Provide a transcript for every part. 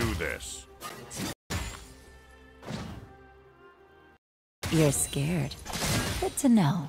do this. You're scared. Good to know.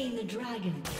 Slain the dragon.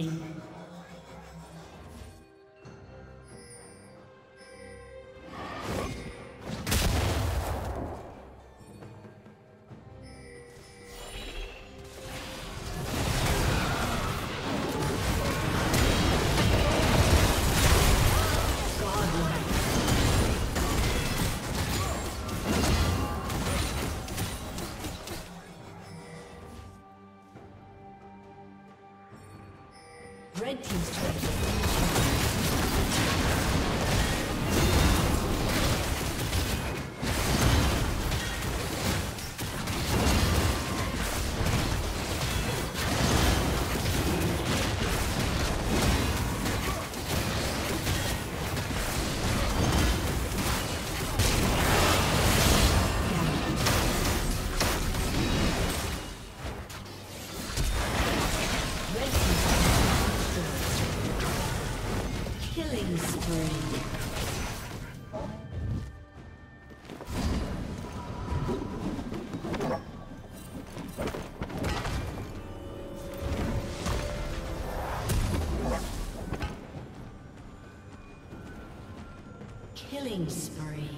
energy. Killing spree.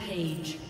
Rampage.